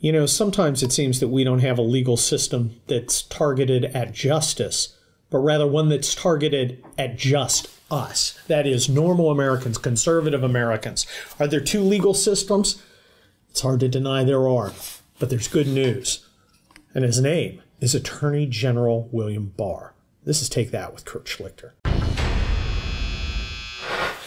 You know, sometimes it seems that we don't have a legal system that's targeted at justice, but rather one that's targeted at just us. That is, normal Americans, conservative Americans. Are there two legal systems? It's hard to deny there are, but there's good news. And his name is Attorney General William Barr. This is Take That with Kurt Schlichter.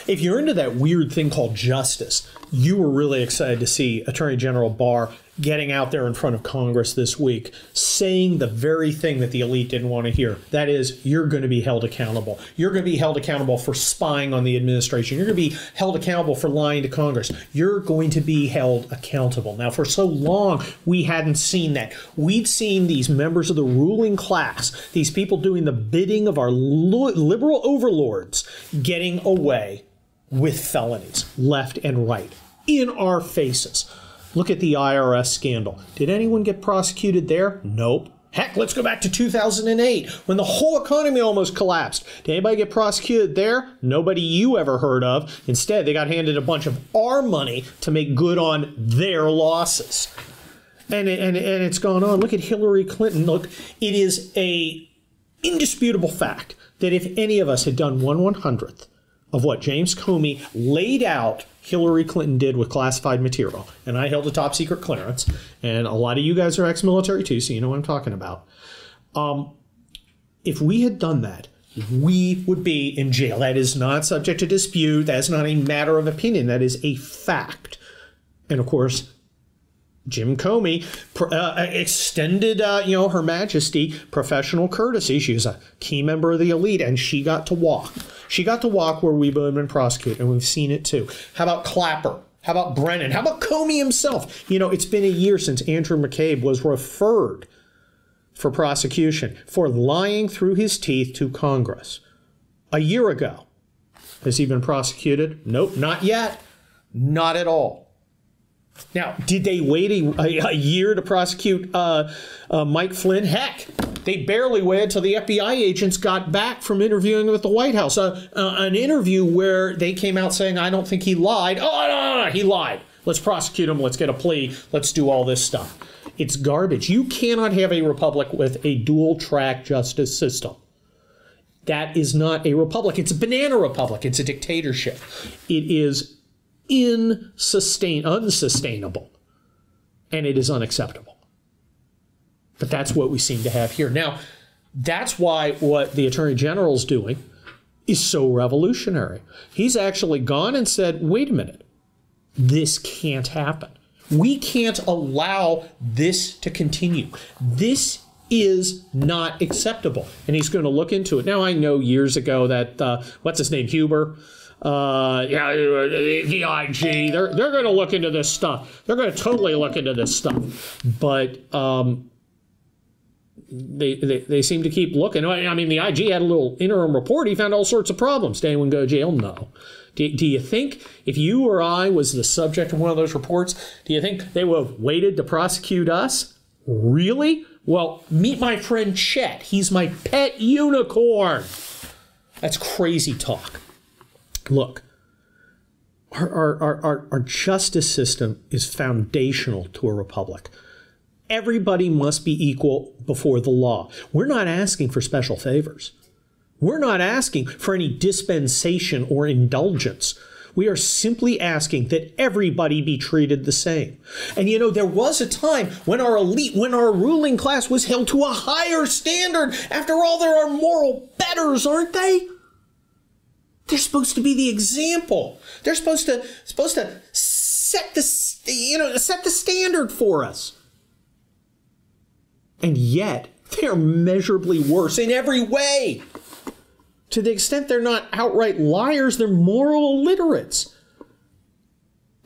If you're into that weird thing called justice, you were really excited to see Attorney General Barr getting out there in front of Congress this week saying the very thing that the elite didn't want to hear. That is, you're going to be held accountable. You're going to be held accountable for spying on the administration. You're going to be held accountable for lying to Congress. You're going to be held accountable. Now, for so long, we hadn't seen that. We'd seen these members of the ruling class, these people doing the bidding of our liberal overlords, getting away with felonies left and right in our faces. Look at the IRS scandal. Did anyone get prosecuted there? Nope. Heck, let's go back to 2008 when the whole economy almost collapsed. Did anybody get prosecuted there? Nobody you ever heard of. Instead, they got handed a bunch of our money to make good on their losses. And, and, and it's gone on. Look at Hillary Clinton. Look, it is a indisputable fact that if any of us had done one one hundredth of what James Comey laid out Hillary Clinton did with classified material, and I held a top secret clearance, and a lot of you guys are ex military too, so you know what I'm talking about. Um, if we had done that, we would be in jail. That is not subject to dispute. That is not a matter of opinion. That is a fact. And of course, Jim Comey uh, extended, uh, you know, Her Majesty professional courtesy. She was a key member of the elite, and she got to walk. She got to walk where we've been prosecuted, and we've seen it too. How about Clapper? How about Brennan? How about Comey himself? You know, it's been a year since Andrew McCabe was referred for prosecution for lying through his teeth to Congress. A year ago. Has he been prosecuted? Nope, not yet. Not at all. Now, did they wait a, a year to prosecute uh, uh, Mike Flynn? Heck, they barely waited until the FBI agents got back from interviewing with the White House. Uh, uh, an interview where they came out saying, I don't think he lied. Oh, no, no, no, he lied. Let's prosecute him. Let's get a plea. Let's do all this stuff. It's garbage. You cannot have a republic with a dual track justice system. That is not a republic. It's a banana republic. It's a dictatorship. It is unsustainable and it is unacceptable. But that's what we seem to have here. Now, that's why what the Attorney General is doing is so revolutionary. He's actually gone and said, wait a minute, this can't happen. We can't allow this to continue. This is not acceptable. And he's going to look into it. Now, I know years ago that, uh, what's his name, Huber? Uh, yeah, the IG, they're, they're going to look into this stuff. They're going to totally look into this stuff. But um, they, they, they seem to keep looking. I mean, the IG had a little interim report. He found all sorts of problems. Did anyone go to jail? No. Do, do you think if you or I was the subject of one of those reports, do you think they would have waited to prosecute us? Really? Well, meet my friend Chet. He's my pet unicorn. That's crazy talk. Look, our, our, our, our justice system is foundational to a republic. Everybody must be equal before the law. We're not asking for special favors. We're not asking for any dispensation or indulgence. We are simply asking that everybody be treated the same. And you know, there was a time when our elite, when our ruling class was held to a higher standard. After all, there are moral betters, aren't they? They're supposed to be the example. They're supposed to supposed to set the you know set the standard for us. And yet, they're measurably worse in every way. To the extent they're not outright liars, they're moral illiterates.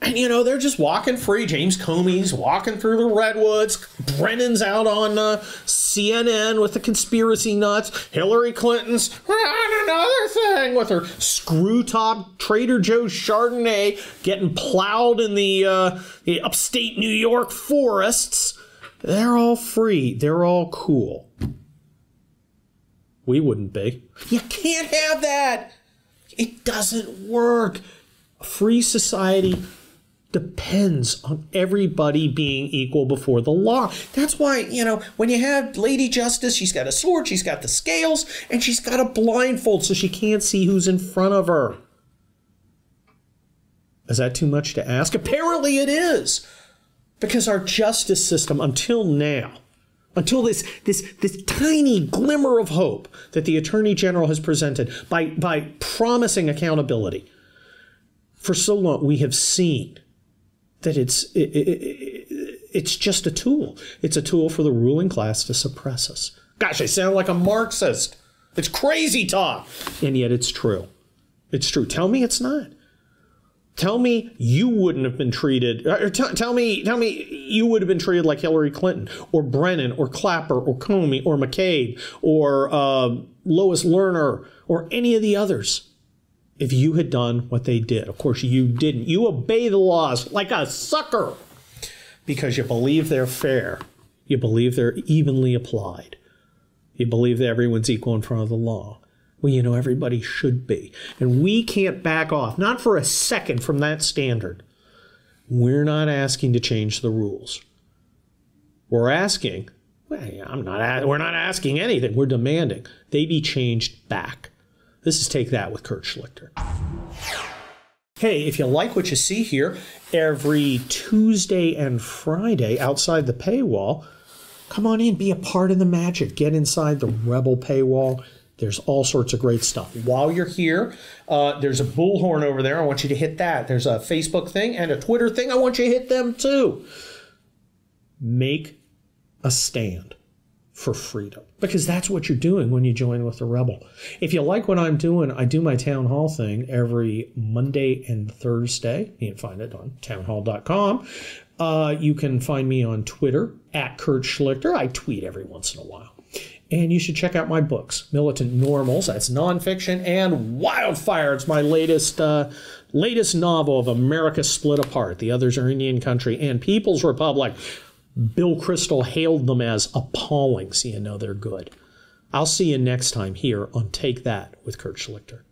And you know, they're just walking free. James Comey's walking through the redwoods. Brennan's out on uh, CNN with the conspiracy nuts. Hillary Clinton's on another thing with her screw top Trader Joe's Chardonnay getting plowed in the, uh, the upstate New York forests. They're all free. They're all cool. We wouldn't be. You can't have that. It doesn't work. A free society depends on everybody being equal before the law. That's why, you know, when you have Lady Justice, she's got a sword, she's got the scales, and she's got a blindfold so she can't see who's in front of her. Is that too much to ask? Apparently it is. Because our justice system, until now, until this, this, this tiny glimmer of hope that the Attorney General has presented by, by promising accountability, for so long we have seen that it's it, it, it's just a tool. It's a tool for the ruling class to suppress us. Gosh, I sound like a Marxist. It's crazy talk, and yet it's true. It's true. Tell me it's not. Tell me you wouldn't have been treated, or t- tell me, tell me you would have been treated like Hillary Clinton, or Brennan, or Clapper, or Comey, or McCabe, or uh, Lois Lerner, or any of the others if you had done what they did. Of course, you didn't. You obey the laws like a sucker because you believe they're fair. You believe they're evenly applied. You believe that everyone's equal in front of the law. Well, you know, everybody should be. And we can't back off, not for a second, from that standard. We're not asking to change the rules. We're asking, well, I'm not, we're not asking anything. We're demanding they be changed back. This is Take That with Kurt Schlichter. Hey, if you like what you see here, every Tuesday and Friday outside the paywall, come on in, be a part of the magic. Get inside the Rebel paywall. There's all sorts of great stuff. While you're here, uh, there's a bullhorn over there. I want you to hit that. There's a Facebook thing and a Twitter thing. I want you to hit them too. Make a stand for freedom. Because that's what you're doing when you join with the rebel. If you like what i'm doing i do my town hall thing every monday and thursday. You can find it on townhall.com uh, you can find me on twitter at kurt schlichter. I tweet every once in a while. And you should check out my books militant normals that's nonfiction and wildfire. It's my latest uh, latest novel of america split apart the others are indian country and people's republic Bill Kristol hailed them as appalling, so you know they're good. I'll see you next time here on Take That with Kurt Schlichter.